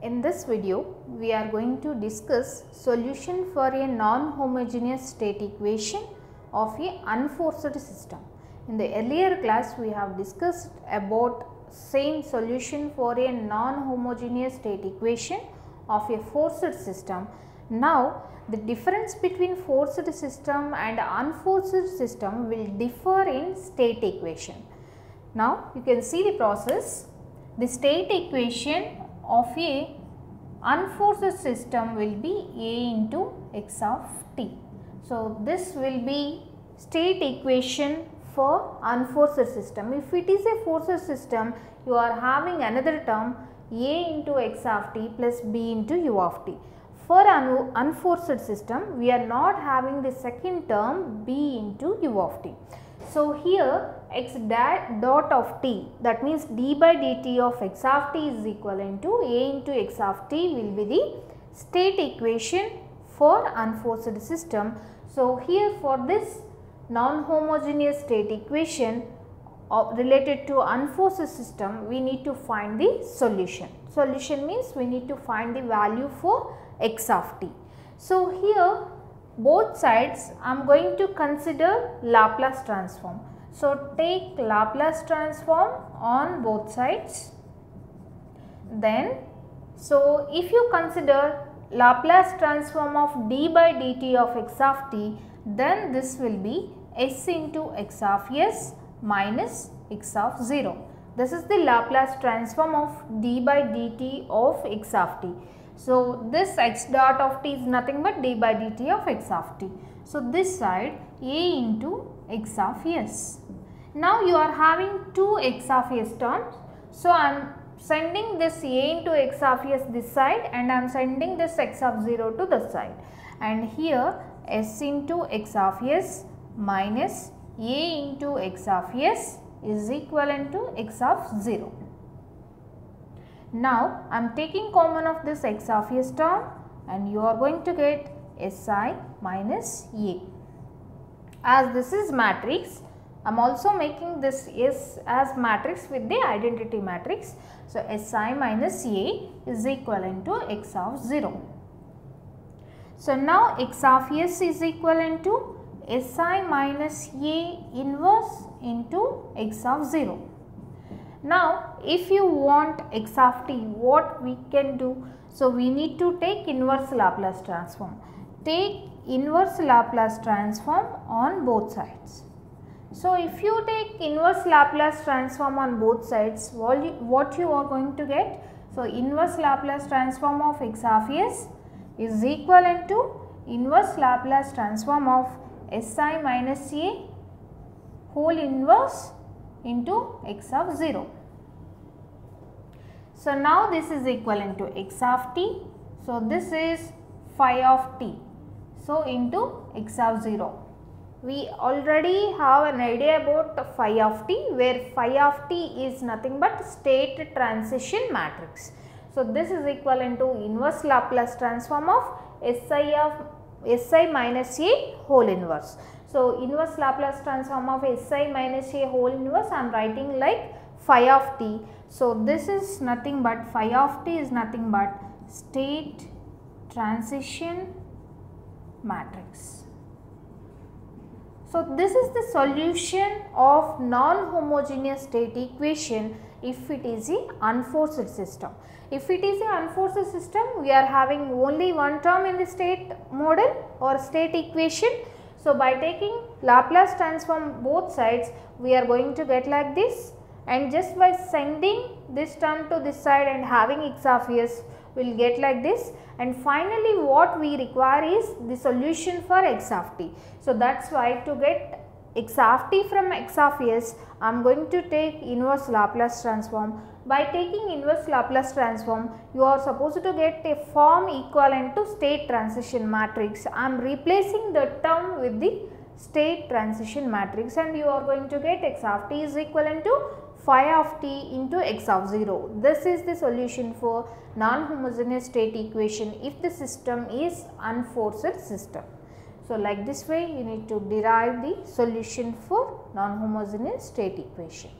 In this video, we are going to discuss solution for a non-homogeneous state equation of a unforced system. In the earlier class, we have discussed about same solution for a non-homogeneous state equation of a forced system. Now, the difference between forced system and unforced system will differ in state equation. Now, you can see the process. The state equation of a unforced system will be A into x of t. So, this will be state equation for unforced system. If it is a forced system, you are having another term A into x of t plus B into u of t. For an unforced system, we are not having the second term B into u of t. So, here x dot of t that means d by dt of x of t is equivalent to a into x of t will be the state equation for unforced system. So, here for this non-homogeneous state equation related to unforced system we need to find the solution. Solution means we need to find the value for x of t. So, here both sides I am going to consider Laplace transform. So, take Laplace transform on both sides. Then, so if you consider Laplace transform of d by dt of x of t, then this will be s into x of s minus x of 0. This is the Laplace transform of d by dt of x of t. So, this x dot of t is nothing but d by dt of x of t. So, this side a into x of s. Now, you are having two x of s terms. So, I am sending this a into x of s this side and I am sending this x of 0 to this side. And here s into x of s minus a into x of s is equivalent to x of 0. Now, I am taking common of this x of s term and you are going to get Si minus A. As this is matrix, I am also making this S as matrix with the identity matrix. So, Si minus A is equivalent to x of 0. So, now x of s is equivalent to Si minus A inverse into x of 0. Now, if you want x of t, what we can do? So, we need to take inverse Laplace transform. Take inverse Laplace transform on both sides. So, if you take inverse Laplace transform on both sides, what you are going to get? So, inverse Laplace transform of x of s is equivalent to inverse Laplace transform of Si minus A whole inverse into x of 0. So, now this is equivalent to x of t. So, this is phi of t. So, into x of 0. We already have an idea about phi of t where phi of t is nothing but state transition matrix. So, this is equivalent to inverse Laplace transform of Si of Si minus A whole inverse. So, inverse Laplace transform of Si minus A whole inverse I am writing like phi of t. So, this is nothing but phi of t is nothing but state transition matrix. So, this is the solution of non-homogeneous state equation if it is a unforced system. If it is a unforced system, we are having only one term in the state model or state equation. So, by taking Laplace transform both sides, we are going to get like this and just by sending this term to this side and having x of s will get like this and finally what we require is the solution for x of t. So, that is why to get x of t from x of s I am going to take inverse Laplace transform. By taking inverse Laplace transform you are supposed to get a form equivalent to state transition matrix. I am replacing the term with the state transition matrix and you are going to get x of t is equivalent to phi of t into x of 0. This is the solution for non-homogeneous state equation if the system is unforced system. So, like this way you need to derive the solution for non-homogeneous state equation.